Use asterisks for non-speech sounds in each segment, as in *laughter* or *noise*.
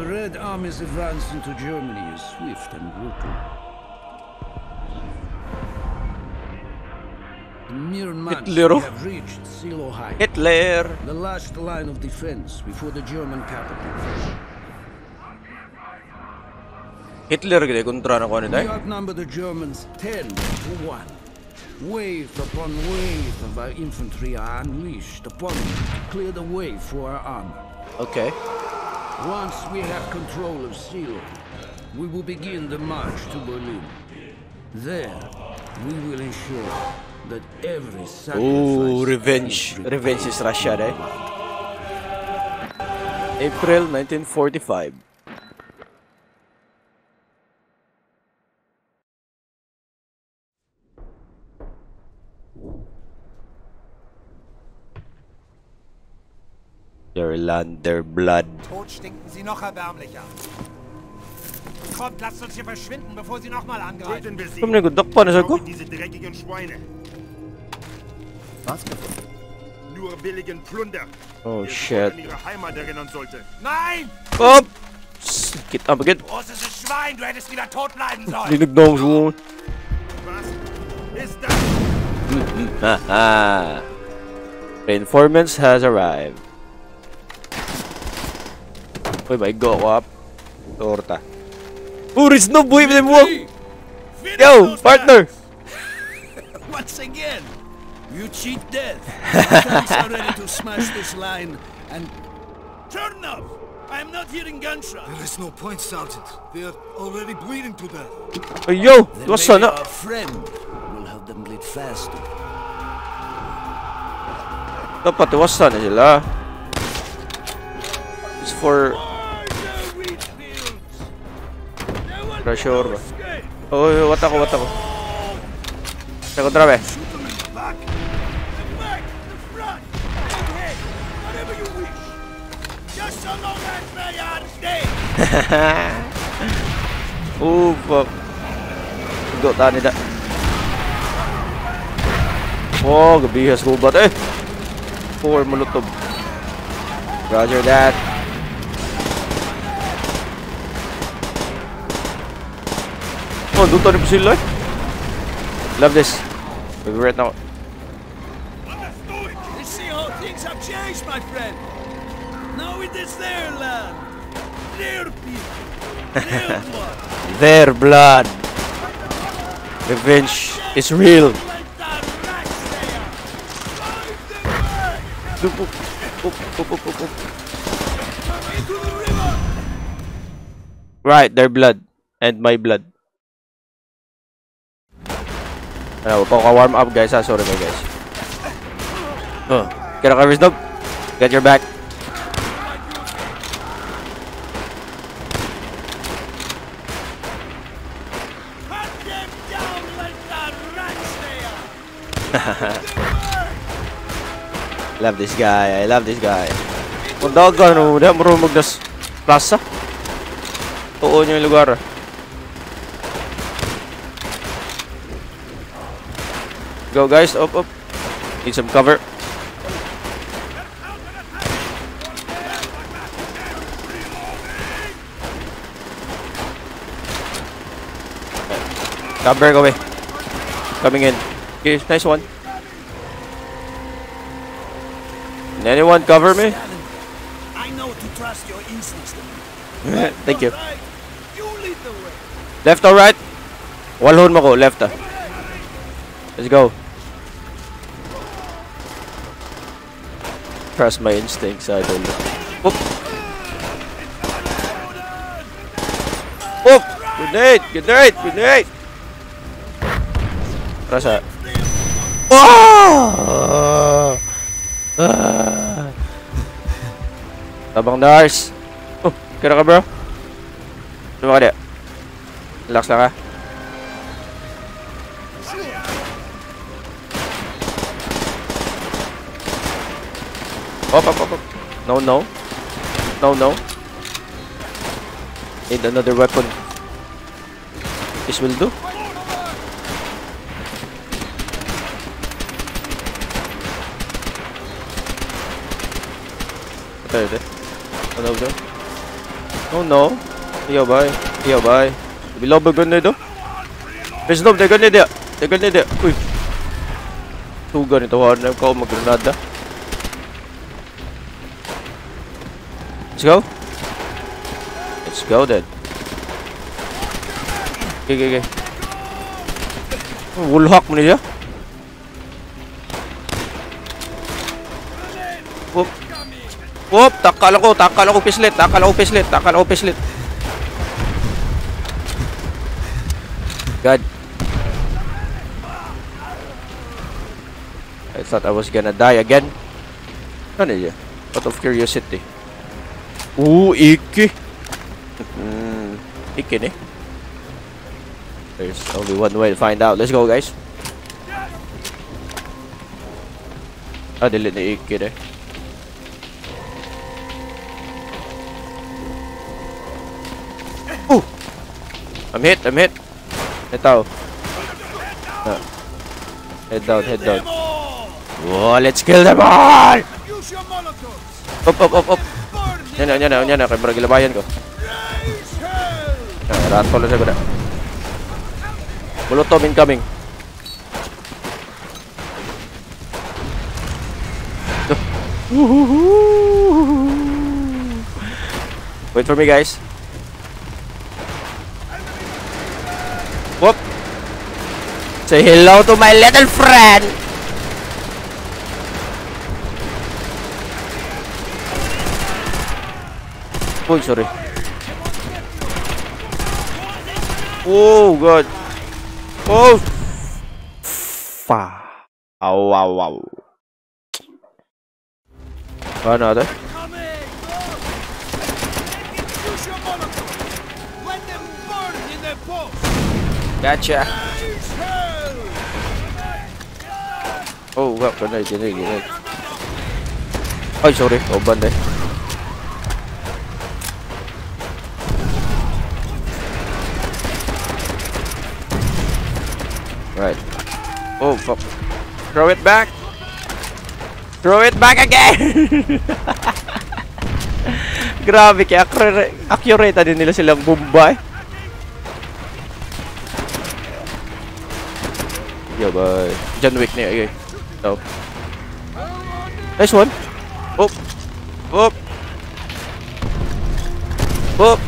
The Red Army's advance into Germany is swift and brutal. In mere months, Hitler. we have reached Seelow Heights, Hitler! the last line of defense before the German capital. Hitler gini kontra na We tayo. outnumber the Germans 10 to 1. Wave upon wave of our infantry are unleashed upon them to clear the way for our armor. Okay. Once we have control of Seelow, we will begin the march to Berlin. There, we will ensure that every sacrifice Ooh, revenge. Revenge is Russia, eh? April 1945. Their land, their blood. Tot stinken sie noch erbärmlicher. Kommt, lasst uns hier verschwinden, bevor sie nochmal angreifen. Töten wir sie. Kung nagudok pa na sa ko. Schau in diese dreckigen Schweine. Was? Nur billigen Plunder. Oh shit. ihre Heimat erinnern sollte. Nein! Op! Kita bagit. Großes Schwein, du hättest lieber tot bleiben sollen. Dinig na ako Was ist das? *laughs* Haha. Reinforcements has arrived. Uy, may go up. Torta. Uris no boy mo mo. Yo, partner. *laughs* Once again, you cheat death. *laughs* Tanks are ready to smash this line and turn up. I am not hearing gunshots. There is no point, Sergeant. They are already bleeding to death. Ay, yo, Then what's maybe on our friend will help them bleed faster. Dapat iwasan na sila. It's for Pressure ba? Oh, what ako, what ako. Check otra vez. oh fuck. Dok tani dah. Oh, gebihas gubat eh. Four melutob. Roger that. Oh, tayo pa sila eh. Love this. Favorite na ako. You see how things have changed, my friend. Now it is their land. Their people. Their *laughs* blood. Their blood. Revenge is real. Right, their blood. And my blood. Ano, po ka warm up guys ha. Sorry ko guys. Oh, Get up, Snoop. Get your back. *laughs* love this guy. I love this guy. Kung daw gano'n, hindi marunong magdas Plaza Oo oh, yung lugar ha. Go guys, up, up. Need some cover. Cover, go away. Coming in. Okay, nice one. Can anyone cover me? I know to trust your instincts. *laughs* Thank you. Right. You lead the way. Left or right? Walhon mo ko, left ah. Let's go. Trust my instincts, I don't know. Oop! Oop! Grenade! Grenade! Grenade! Trust ah. Oh! Ah! Tabang Nars! Oh, kira ka bro? Ano ka dia? Relax lang ah. Up, up, up, up. No, no. No, no. Need another weapon. This will do. Perde. Ano ba? Oh no. Yo bye. Yo bye. Below the grenade do. There's no the grenade there. The grenade there. Uy. Two gun ito. Hanap ko mag-grenada. Let's go. Let's go then. Okay, okay, okay. Wulhak mo niya. Whoop. Whoop, takal ako, takal ako pislit, takal ako pislit, takal ako pislit. God. I thought I was gonna die again. Ano yun? Out of curiosity. Ooh, iki. Hmm, iki ni. There's only one way to find out. Let's go, guys. Ah, dili ni iki eh. Ooh! I'm hit, I'm hit. Ito. Ah. Head down, head down. Whoa, let's kill them all! Up, up, up, up. Nya nya nya nya kayak bergila bayan kok. Nah, ratol aja gede. Molotov incoming. Uhuhu. Wait for me guys. Whoop. Say hello to my little friend. ôi 어이 oh 오굿 오우 파 아우 아우 아우 another gotcha. Oh gặp cái này cái này cái này. Ôi sorry ở bên đây Right. Oh, fuck. Throw it back. Throw it back again! *laughs* Grabe, kaya accurate, accurate din nila silang bomba eh. Yeah, bye. John Wick niya, okay. So. Nice one. Oop. Oop. Oop.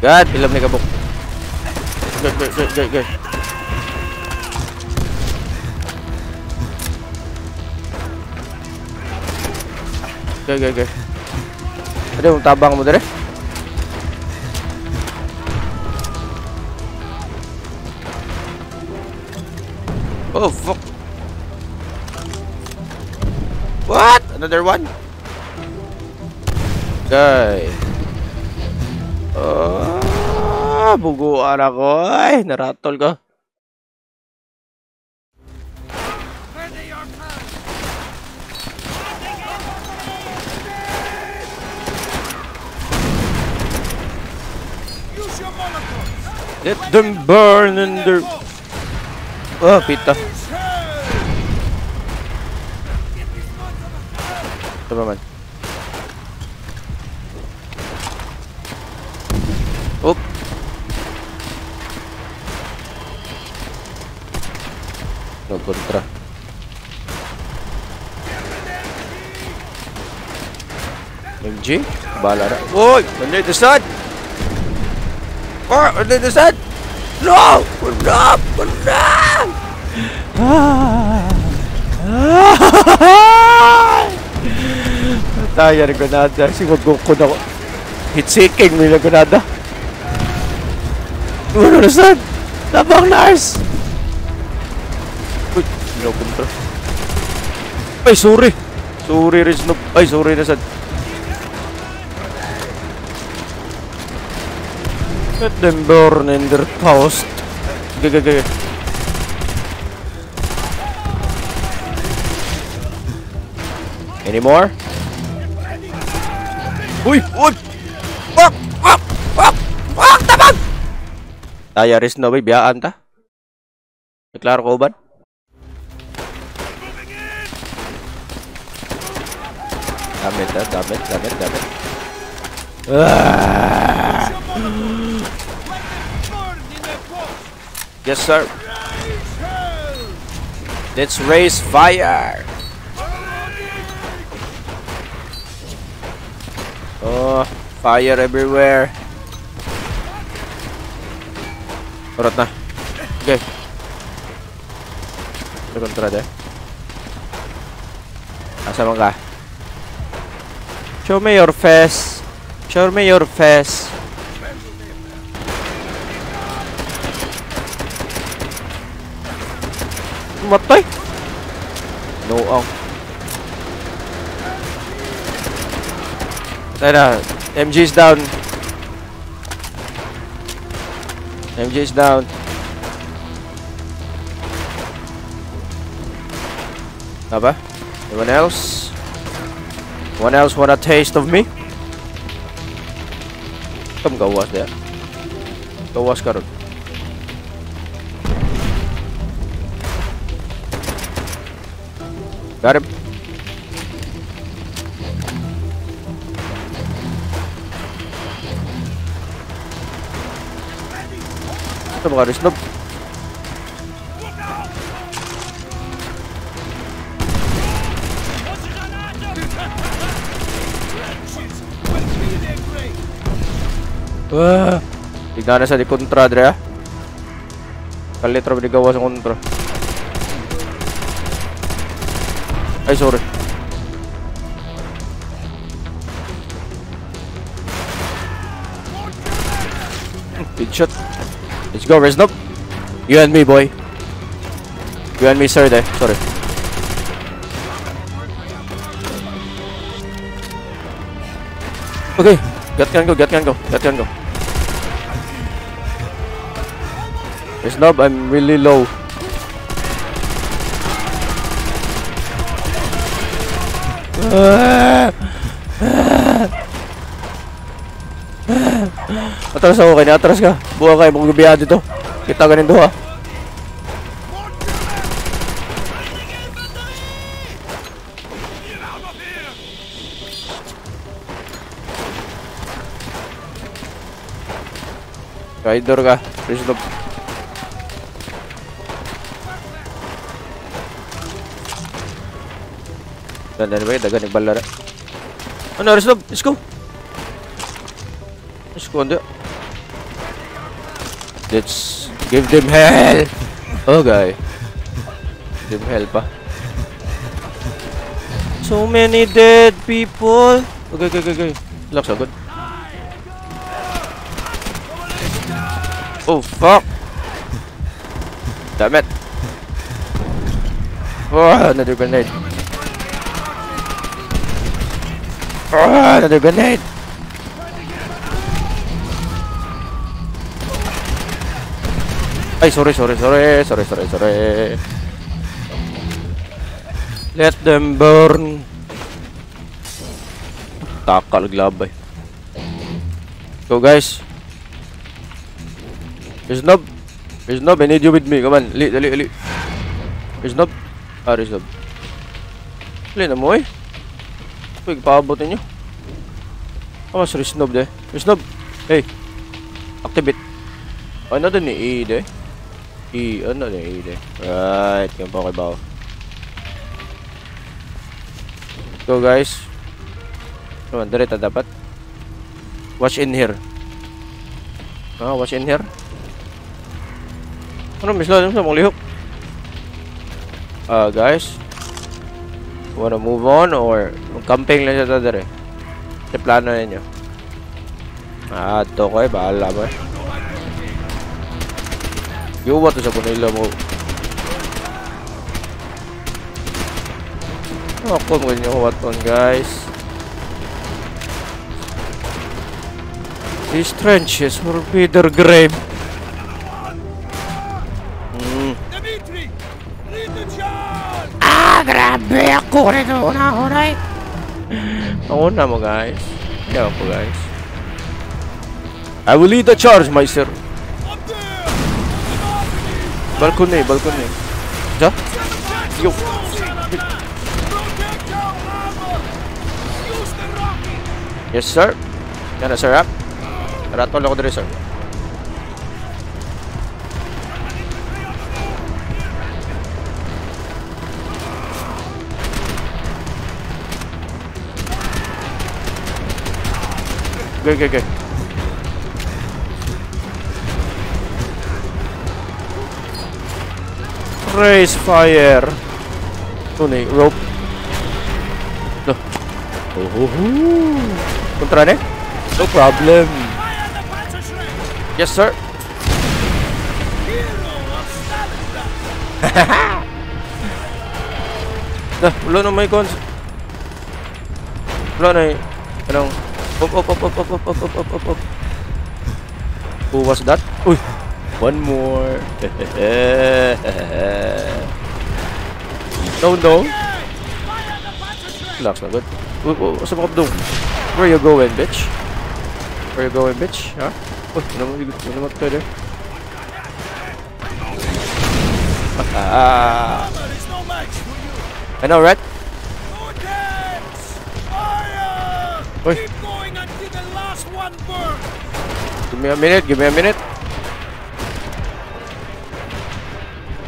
God, ilam ni kabuk. Good, good, good, good, good. Okay, okay, okay. Ada yung tabang mo dire? Oh, fuck. What? Another one? Okay. Ah, buguan ako. Ay, naratol ko. Let them burn under... Oh, ah, pita. Ito ba man? Oop. No kontra. MG? Bala na. Uy! On the other! Oh! On the other! No! No! Ah! Ah! Taya ng granada. Sigurgo ko na ko. Hit seeking mo yung granada. Ano na saan? Tabang Lars! Uy, no kontra. Ay, sorry! Sorry, Riznob. Ay, sorry na saan. Let them burn in their post. -g. Any more? Uy, what? Fuck, fuck, fuck, fuck, Tayo ah, ya, ris no ba, biyaan ta? Klaro ko ba? Damn it, damn it, damn it, damn it. Ah! Yes, sir. Let's raise fire. Oh, fire everywhere. Urot na. Okay. May kontra de. Asa man ka? Show me your face. Show me your face. Matay. No ang. Tara, MG is down. MG is down. Apa? Anyone else? Anyone else want a taste of me? Come gawas dia. Gawas karon. Got him. Snub gak ada snub Wah, tignan na sa di kontra, Dre, Kalian terus digawas kontra. Ay sorry. Good shot. Let's go, Reznov. You and me, boy. You and me, sir, there. Sorry. Okay. Get can go, get can go, get can go. Reznov, I'm really low. Atras ako kayo, atras ka. Buha kayo, maglubiya dito. Kita ka doon ha. Rider ka, Christoph. Dan dan ba dagan nagbalara. Ano, Restob? Let's go. Let's go. Let's give them hell. *laughs* Okay. Give them hell pa. So many dead people. Okay, okay, okay, okay. Relax agad. Oh, fuck. Damn it. *laughs* Oh, another grenade. Oh, another grenade. Ay, sorry, sorry, sorry, sorry, sorry, sorry. Let them burn. Takal glabay. Go guys. There's Nob. There's Nob. I need you with me. Come on. Ali, ali, ali. There's Nob. Ah, there's Nob. Ali na mo eh. Pwede paabotin nyo. Oh, mas there's Nob de. There's Nob. Hey. Activate. Ano din ni E de? E, ano din E de? Right. Yan pa kay Bao. Go guys. Naman, direta dapat. Watch in here. Ah, watch in here. Ano, miss lang sa mong lihok. Ah, guys. Wanna move on or camping lang siya dere? Sa plano ninyo. Ah, to ko eh, bahala mo eh. Yuwa to sa punila mo. Ako mo nyo what on guys. These trenches will be their grave. これのオナホライ Ona mo guys. Ewan ko guys. I will lead the charge, my sir. Balcony, balcony. Ja? Yo. Yes, sir. Yan na, sir, ha? Tara, tol ako dito, sir. Okay, okay, okay. Raise fire. Tuni, rope. No. Oh, oh, oh. Kontra ne? No problem. Yes, sir. *laughs* Dah, wala na may cons. Wala na eh. Anong... Up, up, up, up, up, up, up, up, up, up, up. Who was that? Uy! One more. no, no. Fire the Panzerschreck! Relax na, good. Uy, uy, sa. Where you going, bitch? Where you going, bitch? Ha? Uy, ano mo, ano mo tayo there? Ah, Armor no match for! I know, right? No Give me a minute, give me a minute.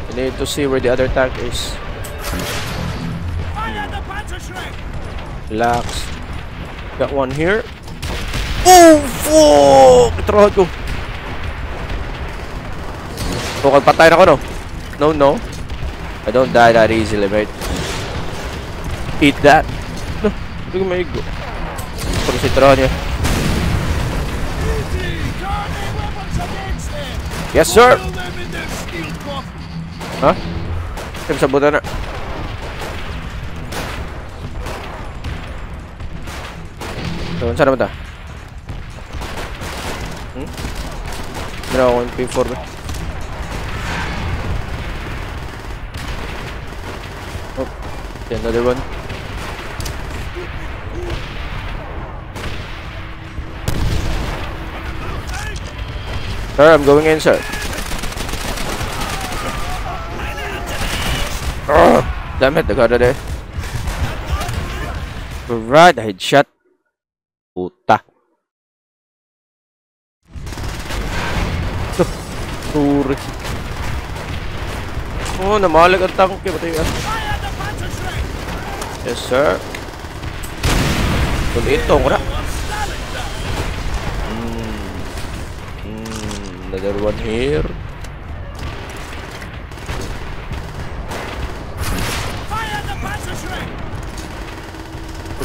I need to see where the other tank is. Relax. Got one here. Oh, fuck! Itrahan ko. So, patay na ako, no? No, no. I don't die that easily, mate. Eat that. No, hindi ko maigo. Pero si itrahan niya. Yes, sir. Hah? Kita bisa buat anak. Tuh, sana bentar. Hmm? Mira, one P4 deh. Oh, another one. Sir, I'm going in, sir. Oh, damn it, I got it there. Right, headshot. Puta. Sorry. Oh, namalag ang tanke. Patay ka. Yes, sir. Tulito ko na. Another one here.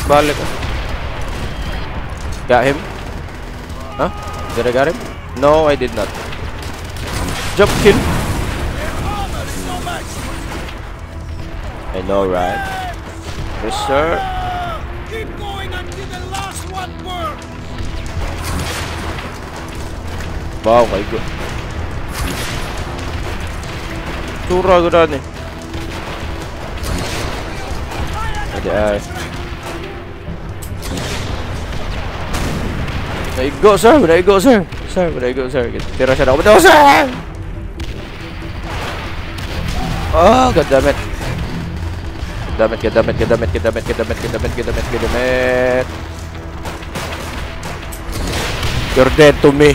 Fire the ah. Got him? Huh? Did I got him? No, I did not. Jump kill. I know, right? Yes, sir. Wow, my god. Ko na ni. Ada ay. Naigo, sir. Naigo, sir. Sir, naigo, sir. Tira siya na ako. Bitaw, sir! Oh, god damn it. God damn it, god damn it, god. You're dead to me.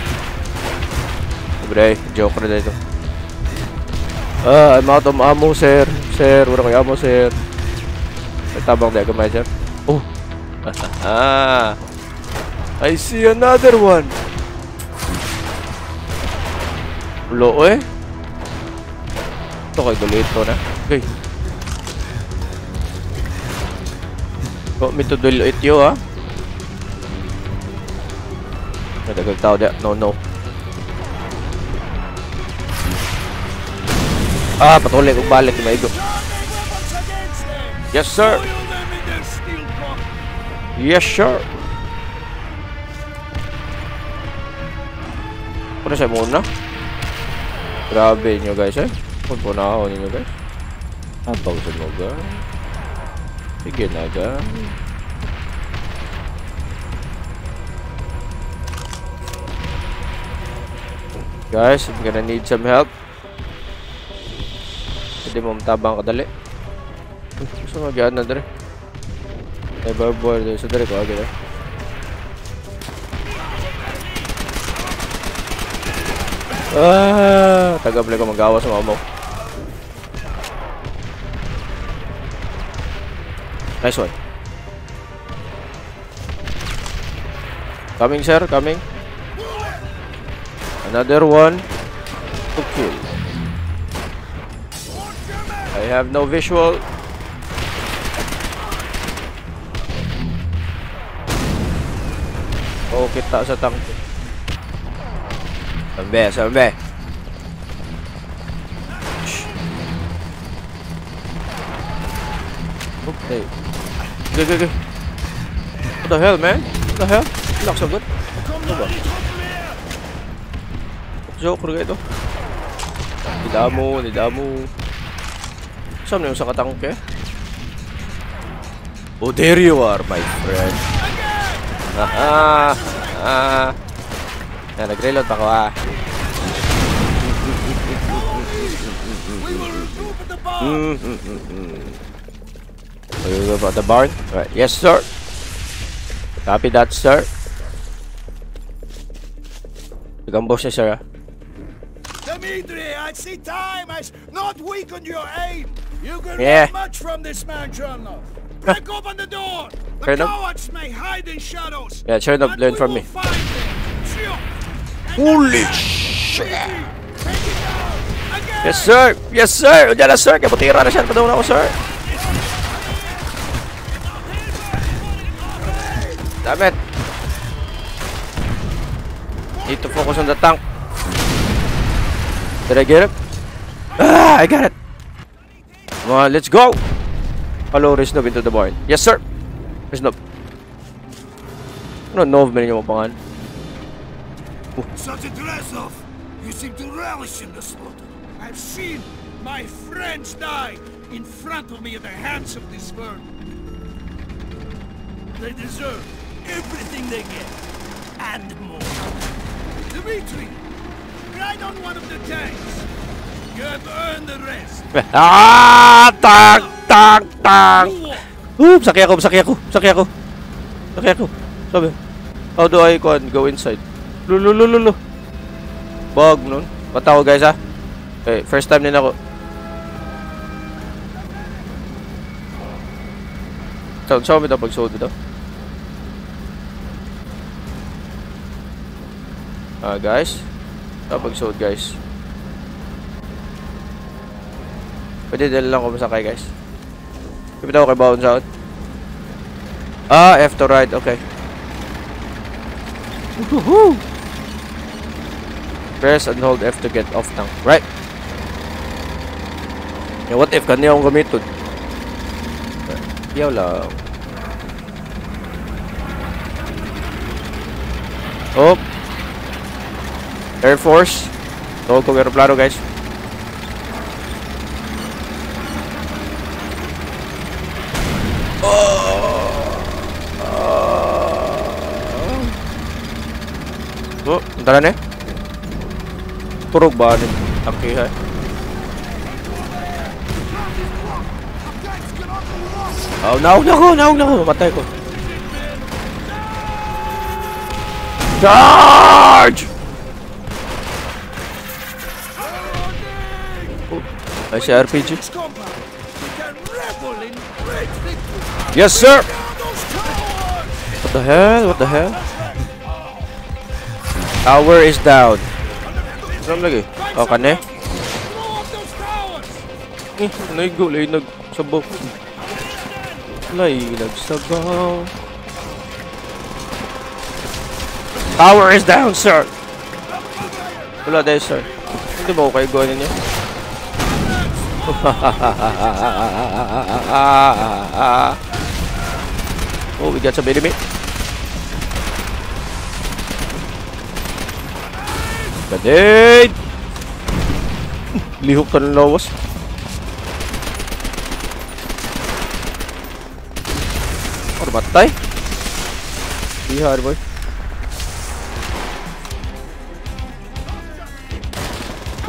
Bre, joke na dito. Ah, I'm out of ammo, sir. Sir, wala kayo ammo, sir. Tabang di gamay, sir. Oh. *laughs* Ah. I see another one. Ulo, eh. Ito kay Dolito na. Okay. Want me to you, ha? May dagang tao di. No, no. Ah, patuloy kong balik yung maigo. Yes, sir. Yes, sir. Ano siya muna? Grabe nyo guys eh. Punta na ako ninyo guys. Abaw sa mo guys. Sige na guys. Guys, I'm gonna need some help. Di mo matabang kadali. Gusto nga gaan na dali. May barbed wire dali. So dali ko agad eh. Ah, tagablay ko magawa sa mamok. Nice one. Coming sir, coming. Another one. To kill. Have no visual. Oh, kita sa tank. Sambe, sambe. Okay. Go, go, go. What the hell, man? What the hell? Lock so good. Ano ba? Joker ka ito. Nidamo, nidamo. Saan na yung sa katangke? Oh, there you are, my friend. Haha. Ah. Yan, nag-reload pa ako ah. Mm, mm, mm, mm. Are you go the barn? Right. Yes, sir. Copy that, sir. Nag-ambush niya, sir, ah. Dimitri, I see time has not weakened your aim. You can Yeah. much from this man, Chernov. *laughs* Break open the door. The Chernov? cowards may hide in shadows. Yeah, Chernov, learn from me. Find them. Shoot. And Holy shit! Take it down. Again. Yes, sir! Yes, sir! Diyan na, sir! Kaputira na siya. Padawin ako, sir! Damn it! Need to focus on the tank. Did I get it? Ah, I got it! Let's go! Follow Reznov into the barn. Yes, sir! Reznov. Ano, Nov man yung pangan? Oh. Sergeant Reznov, you seem to relish in the slaughter. I've seen my friends die in front of me at the hands of this bird. They deserve everything they get, and more. Dimitri, ride on one of the tanks. Ah! Tak! Tak! Tak! Ooh! Sakya ko! Sakya ko! Sakya ko! Sakya ko! Sabi. How do I go, go inside? Lululululo! Bug nun. Patawa guys ha. Okay, first time din ako. Saan so, mo ito pag-sold ito? Ah, guys. Ito pag-sold guys. Pwede dala lang ako masakay guys. Kapit ako kay Bounce out. Ah, F to ride. Okay. Woohoo! Press and hold F to get off tank. Right. Yeah, what if kanya akong gamiton? Yaw lang. Oh. Air Force. Tawag kong aeroplano guys. अंदर आने पुरुष बाहर não, não, não, não, não, não, não, matay ko. Charge! Oh, I RPG. Yes sir. What the hell? What the hell? Tower is down. Saan lagi? Oh, kane? Eh, naigo, lay nagsabok. Lay nagsabaw. Tower is down, sir! Wala dahil, sir. Hindi ba ako kayo gawin ninyo? *laughs* oh, we got some enemy. Grenade! Lihok ka ng lawas. Or matay? Bihar boy.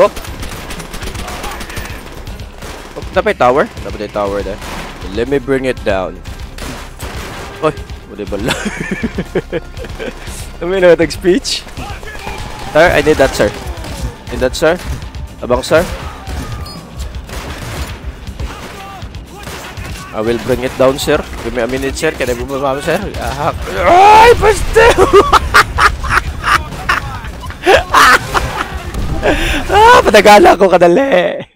Oh! Oh, dapat tower? Dapat yung tower there. Let me bring it down. Oy! Wala ba lang? *laughs* May nag speech? Sir, I need that, sir. In that, sir. Abang, sir. I will bring it down, sir. Give me a minute, sir. Can I bumaba, sir? *laughs* Ah, Ay, pastel! ah, patagala ko kadali.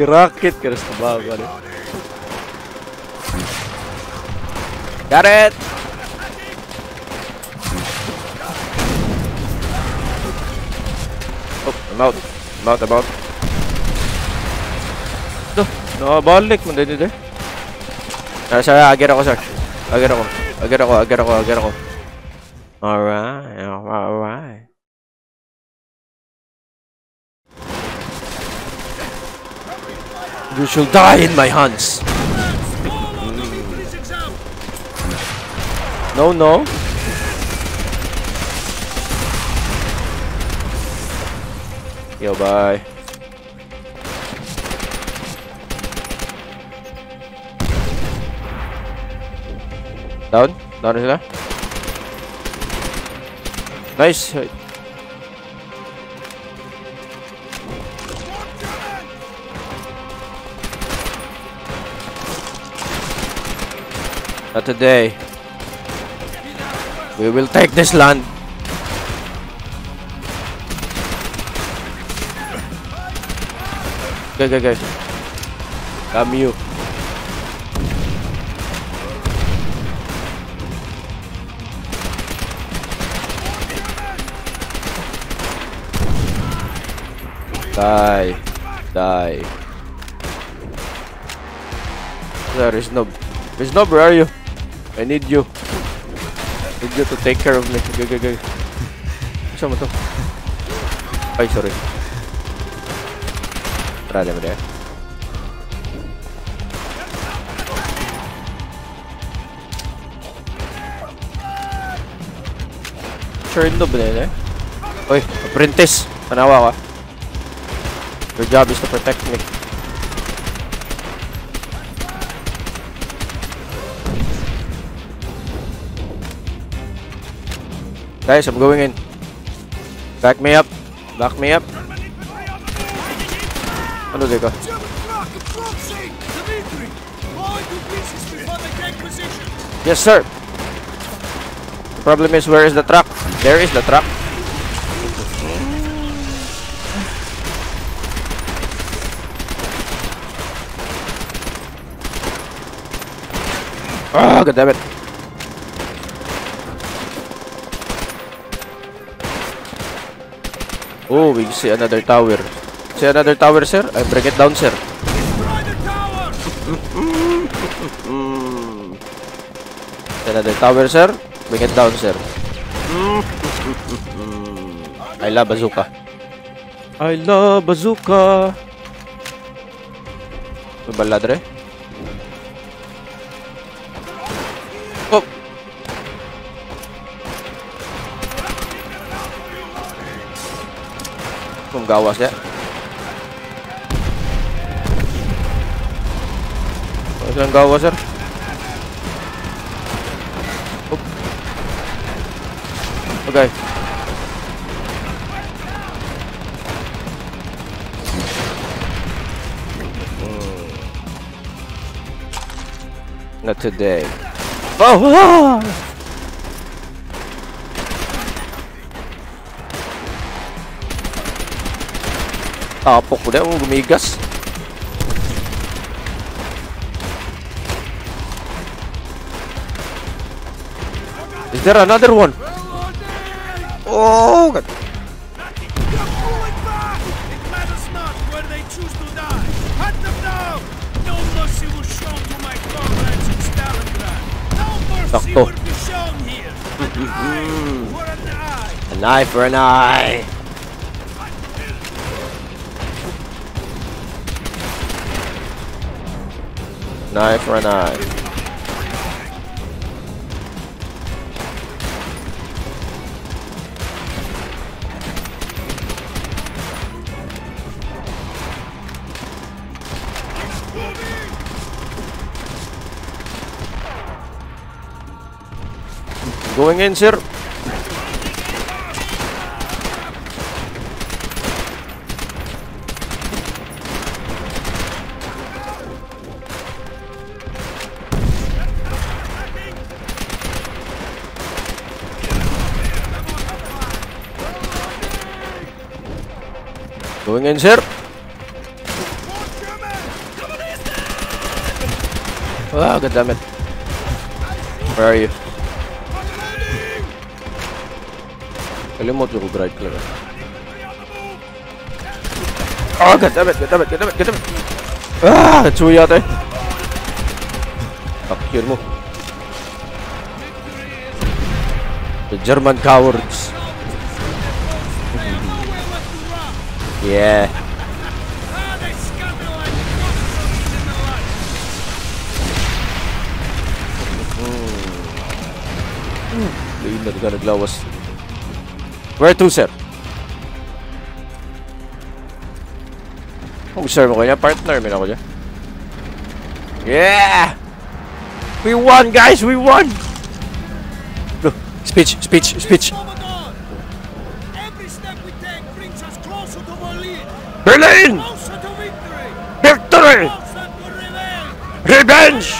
Rocket ka na sa Got it! Oh, I'm out. I'm out, I'm out. Ito, nakabalik mo din din. Ah, sir, agad ako, sir. Agad ako. Agad ako, agad ako, agad ako. Alright, alright. You shall die in my hands. No, no. Yo, bye. Down? Down na sila? Nice! Not today. We will take this land. Go, go, go. Damn you. Die. Die. There is no... There's no, where are you? I need you. Need you to take care of me. Go, go, go. Saan mo to? Ay, sorry. Tara, mo there. Sure, no ba na eh? Oy, apprentice! Panawa ka. Your job is to protect me. Guys, I'm going in. Back me up. Back me up. Ano position! Yes, sir. Problem is, where is the truck? There is the truck. Oh, god damn it. Oh, we see another tower. See another tower, sir? I break it down, sir. *laughs* See another tower, sir? Bring it down, sir. I love bazooka. I love bazooka. Baladre? Hukum gawas ya. Jangan gawas, ya. Oke. Okay. Not today. Oh! Tapok ko na, oh, gumigas. Is there another one? Oh, God. They're pulling back! It matters not where they eye for an eye. Going in, sir. Going in, sir. Ah, god damn it. Where are you? Kalimot yung right click. Ah, god damn it, god damn it, god damn it, god damn it. Ah, natsuwi yata eh. Fuck mo. The German cowards. Yeah. Ah, they scatter like cockroaches in the light. Lean na ka naglawas. Where to, sir? Kung sir mo kanya, partner min ako dyan. Yeah! We won, guys! We won! Look, speech, speech, speech. Berlin, victory, revenge.